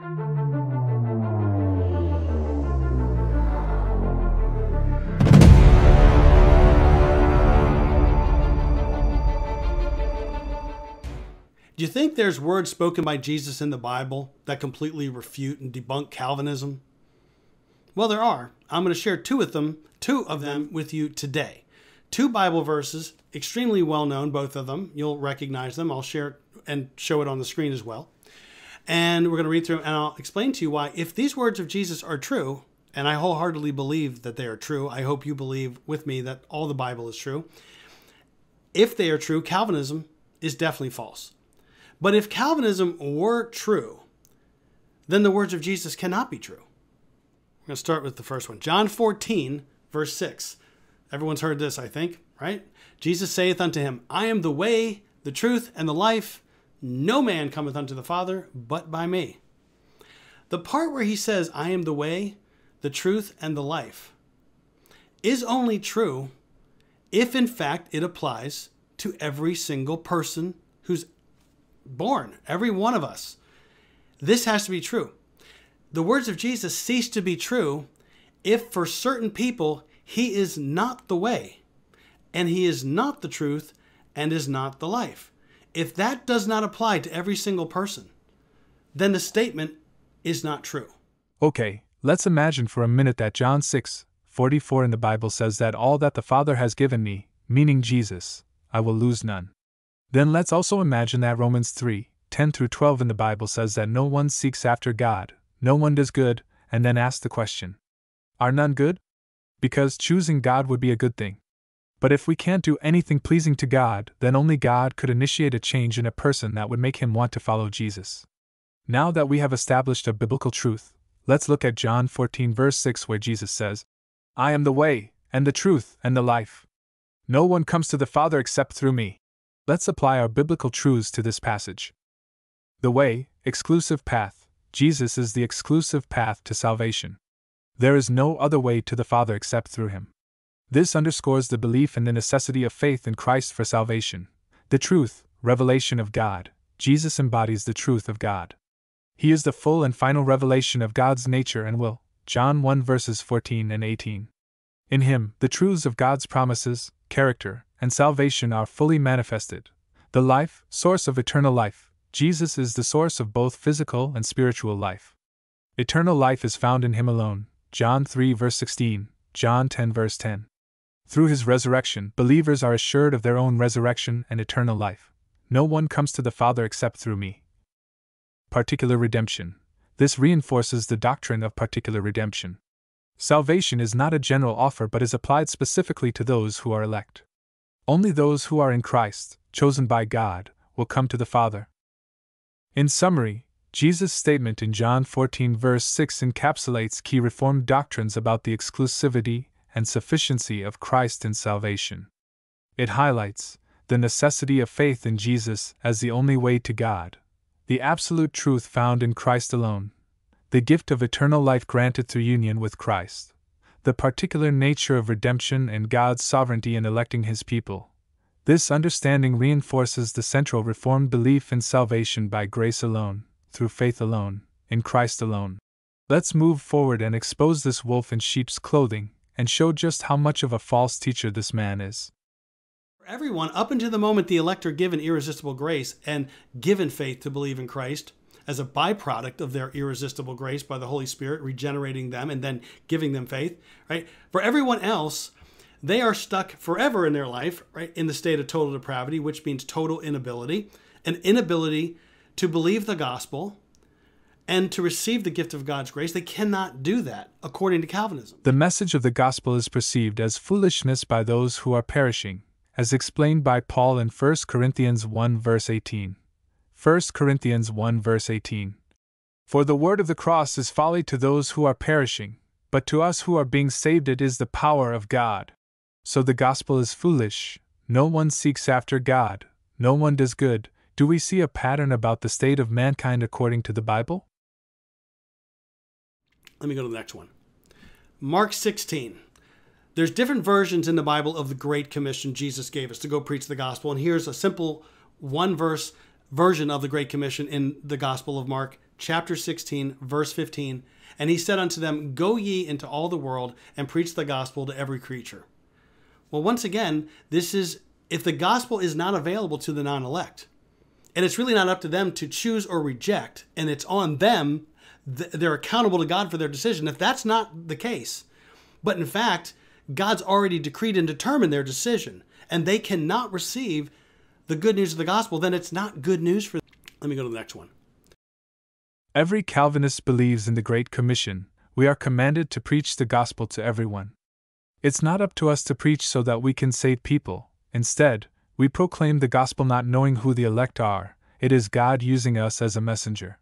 Do you think there's words spoken by Jesus in the Bible that completely refute and debunk Calvinism? Well, there are. I'm going to share two of them, two of them with you today. Two Bible verses, extremely well known, both of them. You'll recognize them. I'll share and show it on the screen as well. And we're going to read through and I'll explain to you why, if these words of Jesus are true, and I wholeheartedly believe that they are true, I hope you believe with me that all the Bible is true. If they are true, Calvinism is definitely false. But if Calvinism were true, then the words of Jesus cannot be true. We're going to start with the first one John 14, verse 6. Everyone's heard this, I think, right? Jesus saith unto him, I am the way, the truth, and the life. No man cometh unto the Father but by me. The part where he says, I am the way, the truth, and the life is only true if, in fact, it applies to every single person who's born, every one of us. This has to be true. The words of Jesus cease to be true if, for certain people, he is not the way, and he is not the truth, and is not the life. If that does not apply to every single person, then the statement is not true. Okay, let's imagine for a minute that John 6 44 in the Bible says that all that the Father has given me, meaning Jesus, I will lose none. Then let's also imagine that Romans 3 10 through 12 in the Bible says that no one seeks after God, no one does good, and then asks the question Are none good? Because choosing God would be a good thing. But if we can't do anything pleasing to God, then only God could initiate a change in a person that would make him want to follow Jesus. Now that we have established a biblical truth, let's look at John 14, verse 6, where Jesus says, I am the way, and the truth, and the life. No one comes to the Father except through me. Let's apply our biblical truths to this passage. The way, exclusive path, Jesus is the exclusive path to salvation. There is no other way to the Father except through him. This underscores the belief in the necessity of faith in Christ for salvation. The truth, revelation of God, Jesus embodies the truth of God. He is the full and final revelation of God's nature and will. John 1 verses 14 and 18. In him, the truths of God's promises, character, and salvation are fully manifested. The life, source of eternal life, Jesus is the source of both physical and spiritual life. Eternal life is found in Him alone. John 3 verse 16, John 10 verse 10. Through His resurrection, believers are assured of their own resurrection and eternal life. No one comes to the Father except through me. Particular redemption. This reinforces the doctrine of particular redemption. Salvation is not a general offer but is applied specifically to those who are elect. Only those who are in Christ, chosen by God, will come to the Father. In summary, Jesus' statement in John 14, verse 6 encapsulates key Reformed doctrines about the exclusivity and sufficiency of Christ in salvation. It highlights the necessity of faith in Jesus as the only way to God, the absolute truth found in Christ alone, the gift of eternal life granted through union with Christ, the particular nature of redemption and God's sovereignty in electing His people. This understanding reinforces the central Reformed belief in salvation by grace alone, through faith alone, in Christ alone. Let's move forward and expose this wolf in sheep's clothing and show just how much of a false teacher this man is. For everyone, up until the moment the elect are given irresistible grace and given faith to believe in Christ, as a byproduct of their irresistible grace by the Holy Spirit, regenerating them and then giving them faith, right? For everyone else, they are stuck forever in their life, right, in the state of total depravity, which means total inability, an inability to believe the gospel and to receive the gift of God's grace. They cannot do that according to Calvinism. The message of the gospel is perceived as foolishness by those who are perishing, as explained by Paul in 1 Corinthians 1 verse 18. 1 Corinthians 1 verse 18. For the word of the cross is folly to those who are perishing, but to us who are being saved it is the power of God. So the gospel is foolish, no one seeks after God, no one does good. Do we see a pattern about the state of mankind according to the Bible? Let me go to the next one. Mark 16. There's different versions in the Bible of the Great Commission Jesus gave us to go preach the gospel. And here's a simple one verse version of the Great Commission in the Gospel of Mark chapter 16, verse 15, and he said unto them, Go ye into all the world and preach the gospel to every creature. Well, once again, this is if the gospel is not available to the non elect, and it's really not up to them to choose or reject, and it's on them, they're accountable to God for their decision. If that's not the case, but in fact, God's already decreed and determined their decision, and they cannot receive the good news of the gospel, then it's not good news for them. Let me go to the next one. Every Calvinist believes in the Great Commission. We are commanded to preach the gospel to everyone. It's not up to us to preach so that we can save people. Instead, we proclaim the gospel not knowing who the elect are. It is God using us as a messenger.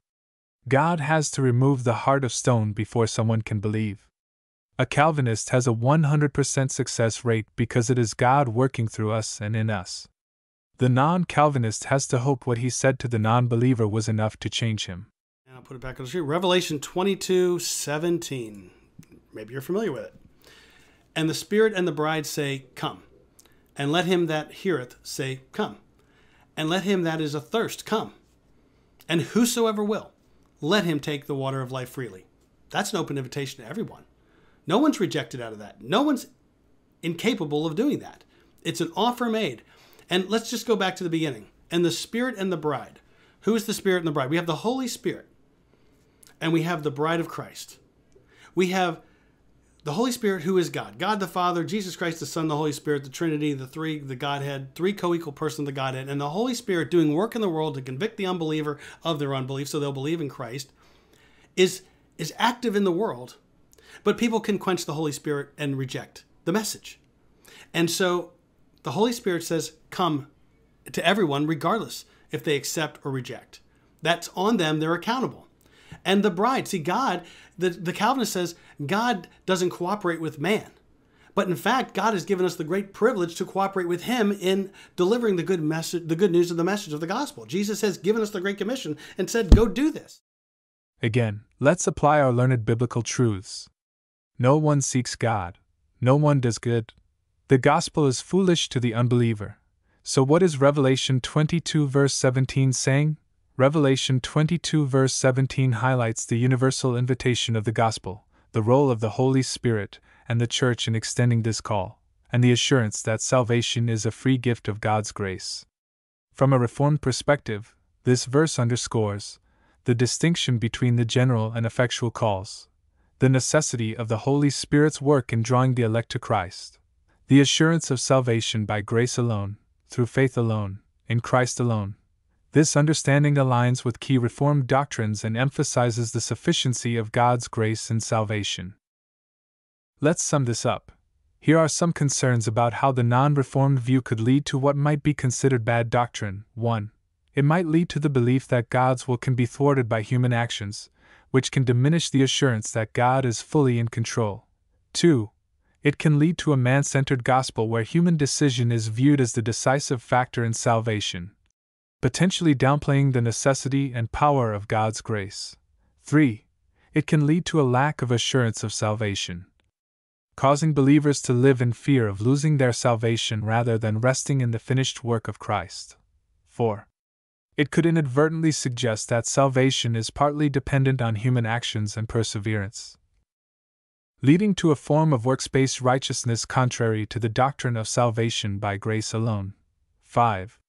God has to remove the heart of stone before someone can believe. A Calvinist has a 100% success rate because it is God working through us and in us. The non Calvinist has to hope what he said to the non believer was enough to change him. And I'll put it back on the screen. Revelation 22 17. Maybe you're familiar with it. And the Spirit and the bride say, Come. And let him that heareth say, Come. And let him that is athirst come. And whosoever will, let him take the water of life freely. That's an open invitation to everyone. No one's rejected out of that. No one's incapable of doing that. It's an offer made. And let's just go back to the beginning. And the Spirit and the bride. Who is the Spirit and the bride? We have the Holy Spirit, and we have the bride of Christ. We have the Holy Spirit, who is God, God the Father, Jesus Christ the Son, the Holy Spirit, the Trinity, the three, the Godhead, three co equal persons of the Godhead, and the Holy Spirit doing work in the world to convict the unbeliever of their unbelief so they'll believe in Christ, is, is active in the world but people can quench the Holy Spirit and reject the message. And so the Holy Spirit says, Come to everyone, regardless if they accept or reject. That's on them, they're accountable. And the bride, see, God, the, the Calvinist says, God doesn't cooperate with man. But in fact, God has given us the great privilege to cooperate with Him in delivering the good message, the good news of the message of the gospel. Jesus has given us the Great Commission and said, "Go do this." Again, let's apply our learned biblical truths. No one seeks God. No one does good. The gospel is foolish to the unbeliever. So, what is Revelation 22, verse 17 saying? Revelation 22, verse 17 highlights the universal invitation of the gospel, the role of the Holy Spirit and the church in extending this call, and the assurance that salvation is a free gift of God's grace. From a Reformed perspective, this verse underscores the distinction between the general and effectual calls, the necessity of the Holy Spirit's work in drawing the elect to Christ, the assurance of salvation by grace alone, through faith alone, in Christ alone. This understanding aligns with key Reformed doctrines and emphasizes the sufficiency of God's grace in salvation. Let's sum this up. Here are some concerns about how the non Reformed view could lead to what might be considered bad doctrine. 1. It might lead to the belief that God's will can be thwarted by human actions, which can diminish the assurance that God is fully in control. 2. It can lead to a man centered gospel where human decision is viewed as the decisive factor in salvation, potentially downplaying the necessity and power of God's grace. 3. It can lead to a lack of assurance of salvation, causing believers to live in fear of losing their salvation rather than resting in the finished work of Christ. 4 it could inadvertently suggest that salvation is partly dependent on human actions and perseverance, leading to a form of works based righteousness contrary to the doctrine of salvation by grace alone. 5.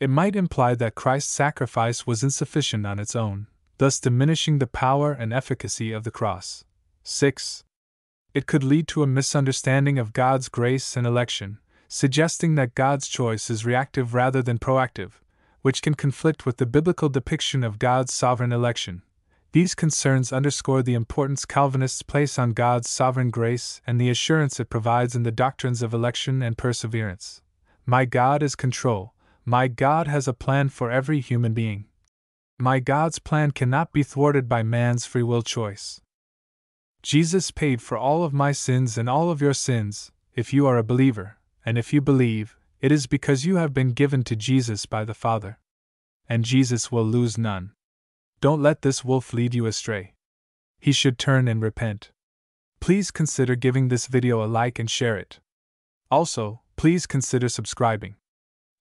It might imply that Christ's sacrifice was insufficient on its own, thus diminishing the power and efficacy of the cross. 6. It could lead to a misunderstanding of God's grace and election, suggesting that God's choice is reactive rather than proactive, which can conflict with the biblical depiction of God's sovereign election. These concerns underscore the importance Calvinists place on God's sovereign grace and the assurance it provides in the doctrines of election and perseverance. My God is control. My God has a plan for every human being. My God's plan cannot be thwarted by man's free will choice. Jesus paid for all of my sins and all of your sins, if you are a believer, and if you believe, it is because you have been given to Jesus by the Father. And Jesus will lose none. Don't let this wolf lead you astray. He should turn and repent. Please consider giving this video a like and share it. Also, please consider subscribing.